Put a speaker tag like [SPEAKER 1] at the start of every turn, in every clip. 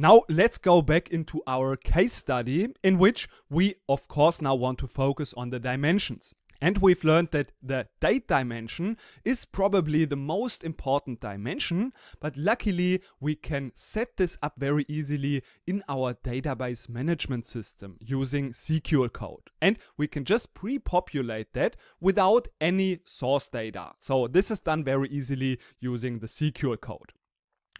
[SPEAKER 1] Now let's go back into our case study in which we of course now want to focus on the dimensions. And we've learned that the date dimension is probably the most important dimension, but luckily we can set this up very easily in our database management system using SQL code. And we can just pre-populate that without any source data. So this is done very easily using the SQL code.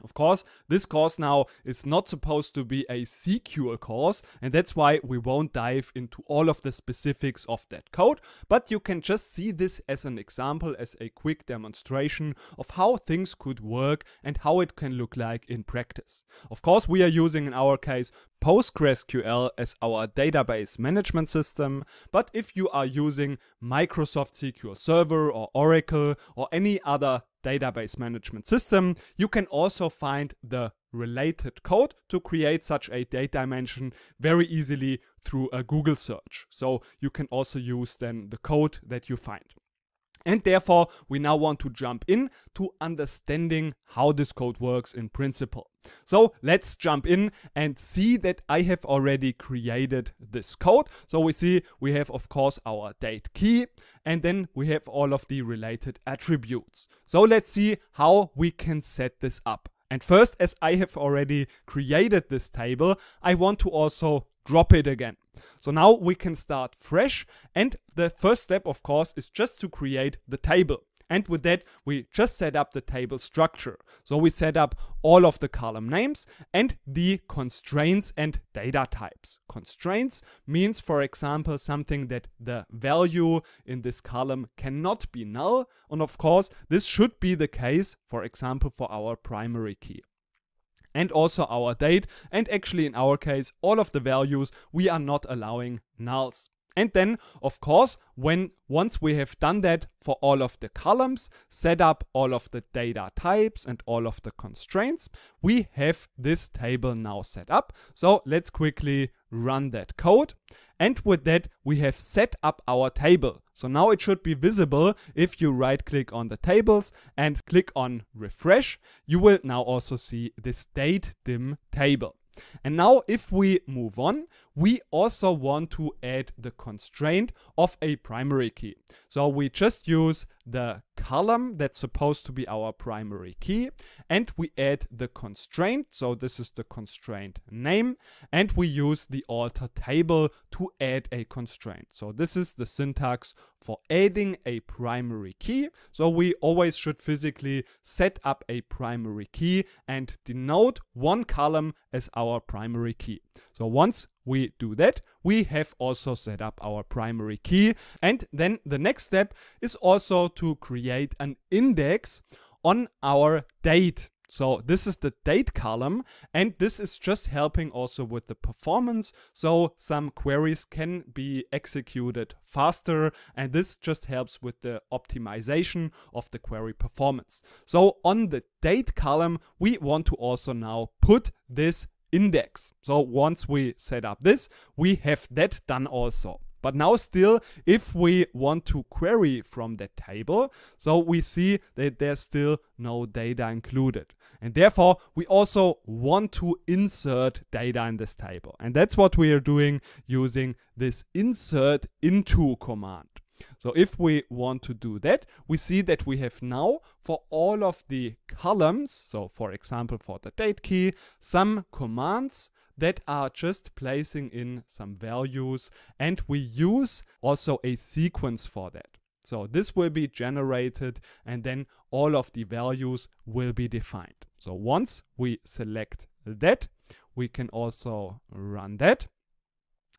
[SPEAKER 1] Of course, this course now is not supposed to be a SQL course, and that's why we won't dive into all of the specifics of that code, but you can just see this as an example, as a quick demonstration of how things could work and how it can look like in practice. Of course, we are using in our case PostgreSQL as our database management system, but if you are using Microsoft SQL Server or Oracle or any other database management system, you can also find the related code to create such a date dimension very easily through a Google search. So you can also use then the code that you find. And therefore, we now want to jump in to understanding how this code works in principle. So let's jump in and see that I have already created this code. So we see we have, of course, our date key, and then we have all of the related attributes. So let's see how we can set this up. And first, as I have already created this table, I want to also drop it again. So now we can start fresh. And the first step, of course, is just to create the table. And with that, we just set up the table structure. So we set up all of the column names and the constraints and data types. Constraints means, for example, something that the value in this column cannot be null. And of course, this should be the case, for example, for our primary key and also our date and actually in our case all of the values we are not allowing nulls. And then, of course, when once we have done that for all of the columns, set up all of the data types and all of the constraints, we have this table now set up. So let's quickly run that code. And with that, we have set up our table. So now it should be visible if you right click on the tables and click on refresh. You will now also see this date dim table. And now if we move on, we also want to add the constraint of a primary key. So we just use the column that's supposed to be our primary key and we add the constraint. So this is the constraint name and we use the alter table to add a constraint. So this is the syntax for adding a primary key. So we always should physically set up a primary key and denote one column as our primary key. So once we do that, we have also set up our primary key. And then the next step is also to create an index on our date. So this is the date column and this is just helping also with the performance. So some queries can be executed faster and this just helps with the optimization of the query performance. So on the date column, we want to also now put this index. So once we set up this, we have that done also. But now still, if we want to query from that table, so we see that there's still no data included. And therefore, we also want to insert data in this table. And that's what we are doing using this insert into command. So if we want to do that, we see that we have now for all of the columns, so for example for the date key, some commands that are just placing in some values and we use also a sequence for that. So this will be generated and then all of the values will be defined. So once we select that, we can also run that.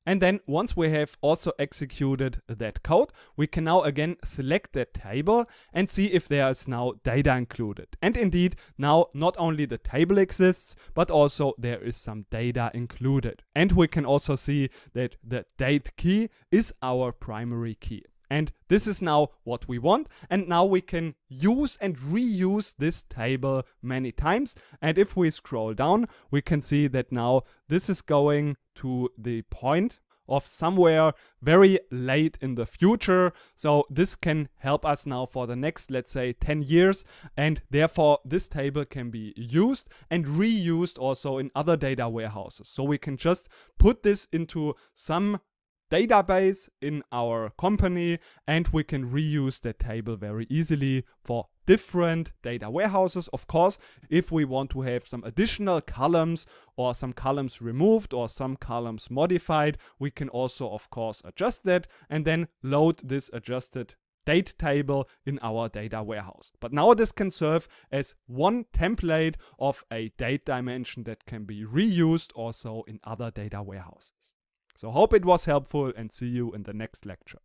[SPEAKER 1] And then once we have also executed that code, we can now again select that table and see if there is now data included. And indeed, now not only the table exists, but also there is some data included. And we can also see that the date key is our primary key. And this is now what we want. And now we can use and reuse this table many times. And if we scroll down, we can see that now this is going to the point of somewhere very late in the future. So this can help us now for the next, let's say, 10 years. And therefore, this table can be used and reused also in other data warehouses. So we can just put this into some database in our company and we can reuse that table very easily for different data warehouses. Of course, if we want to have some additional columns or some columns removed or some columns modified, we can also, of course, adjust that and then load this adjusted date table in our data warehouse. But now this can serve as one template of a date dimension that can be reused also in other data warehouses. So hope it was helpful and see you in the next lecture.